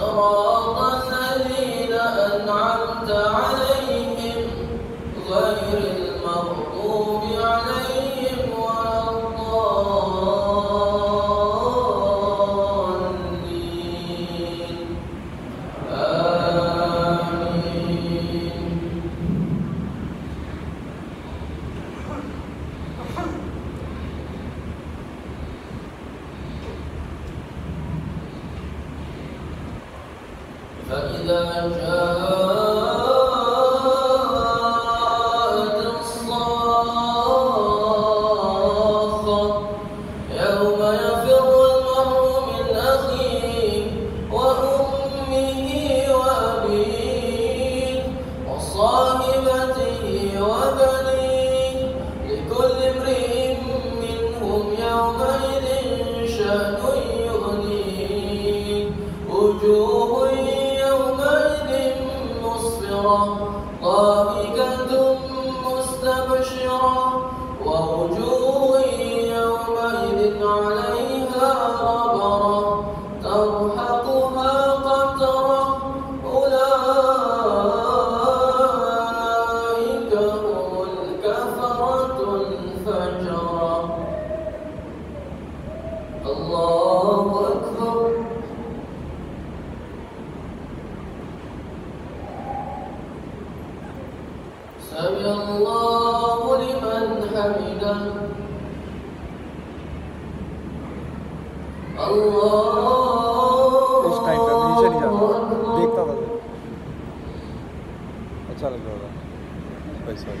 صراط الذين أنعمت عليهم غير فإذا جاءت مستبشرة ووجوه يومئذ عليها ترهقها أولئك هم الكفرة الفجرة. الله سمع الله لمن حمده इस टाइम पे الله नीचे नहीं जाता أكبر देखता था अच्छा लग रहा था वैसे